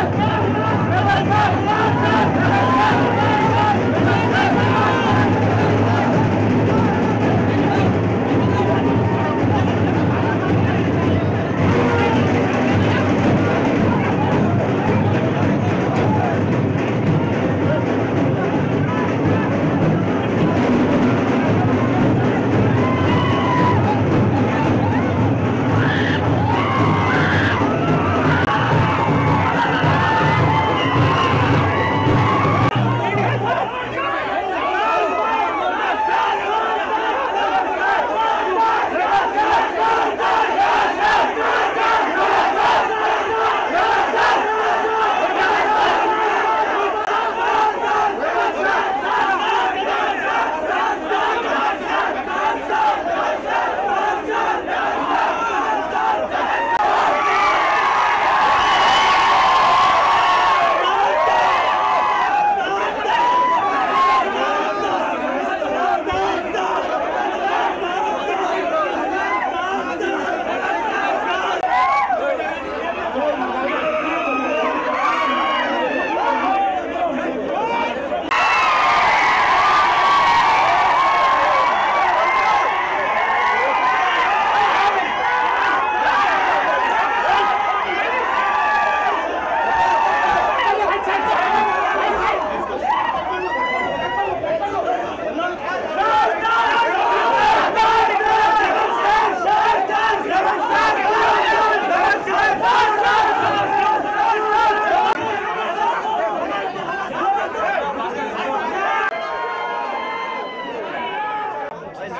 Yeah!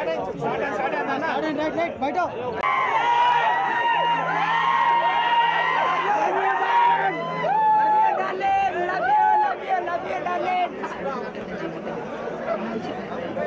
સાડા સાડા ના રાઈટ રાઈટ બેઠો